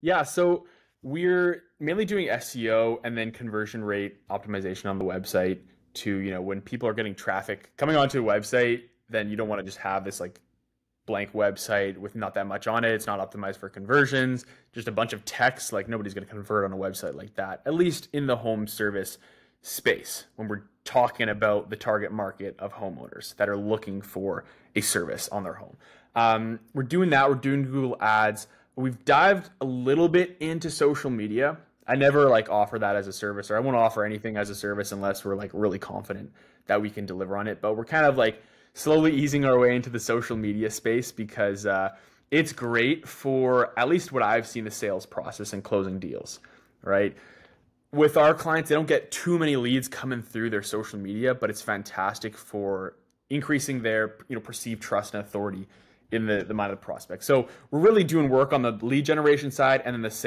Yeah, so we're mainly doing SEO and then conversion rate optimization on the website to, you know, when people are getting traffic coming onto a website, then you don't want to just have this like blank website with not that much on it. It's not optimized for conversions, just a bunch of text. Like nobody's going to convert on a website like that, at least in the home service space when we're talking about the target market of homeowners that are looking for a service on their home. Um, we're doing that. We're doing Google Ads. We've dived a little bit into social media. I never like offer that as a service, or I won't offer anything as a service unless we're like really confident that we can deliver on it. But we're kind of like slowly easing our way into the social media space because uh, it's great for at least what I've seen the sales process and closing deals, right? With our clients, they don't get too many leads coming through their social media, but it's fantastic for increasing their you know perceived trust and authority in the, the mind of the prospect. So we're really doing work on the lead generation side and then the sales